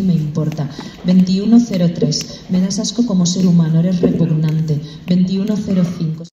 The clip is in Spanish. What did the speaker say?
me importa. 2103. Me das asco como ser humano, eres repugnante. 2105.